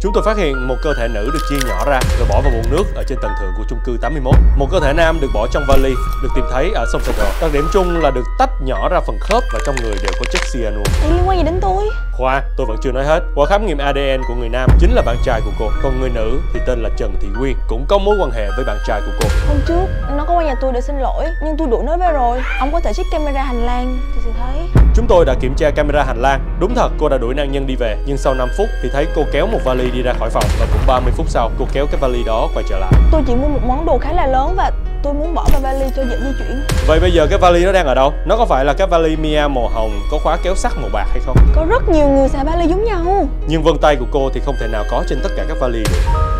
Chúng tôi phát hiện một cơ thể nữ được chia nhỏ ra rồi bỏ vào bồn nước ở trên tầng thượng của chung cư 81. Một cơ thể nam được bỏ trong vali được tìm thấy ở sông Sài Gòn. Đặc điểm chung là được tách nhỏ ra phần khớp và trong người đều có chất cyanua. Thì liên quan gì đến tôi Khoa, tôi vẫn chưa nói hết. Qua khám nghiệm ADN của người nam chính là bạn trai của cô, còn người nữ thì tên là Trần Thị Quyên, cũng có mối quan hệ với bạn trai của cô. Hôm trước nó có qua nhà tôi để xin lỗi Nhưng tôi đuổi nó về rồi Ông có thể check camera hành lang Thì sẽ thấy Chúng tôi đã kiểm tra camera hành lang. Đúng thật, cô đã đuổi nạn nhân đi về, nhưng sau 5 phút thì thấy cô kéo một vali đi ra khỏi phòng và cũng 30 phút sau cô kéo cái vali đó quay trở lại. Tôi chỉ mua một món đồ khá là lớn và tôi muốn bỏ vào vali cho dễ di chuyển Vậy bây giờ cái vali nó đang ở đâu? Nó có phải là cái vali Mia màu hồng có khóa kéo sắt màu bạc hay không? Có rất nhiều người xài vali giống nhau Nhưng vân tay của cô thì không thể nào có trên tất cả các vali được.